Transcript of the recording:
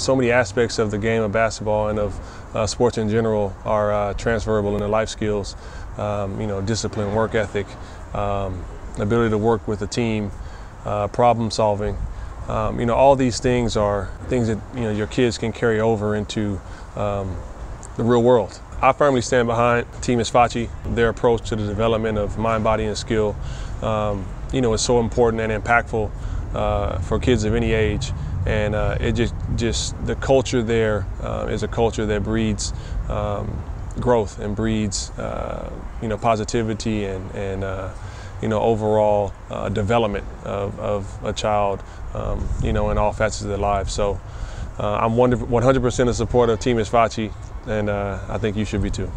so many aspects of the game of basketball and of uh, sports in general are uh, transferable in the life skills. Um, you know, discipline, work ethic, um, ability to work with a team, uh, problem solving. Um, you know, all these things are things that you know your kids can carry over into um, the real world. I firmly stand behind Team Esface, their approach to the development of mind, body, and skill. Um, you know, is so important and impactful uh, for kids of any age and uh, it just just the culture there uh, is a culture that breeds um, growth and breeds uh, you know positivity and and uh, you know overall development of, of a child um, you know in all facets of their lives. So I'm 100% a supporter of Team Esface, and I think you should be too.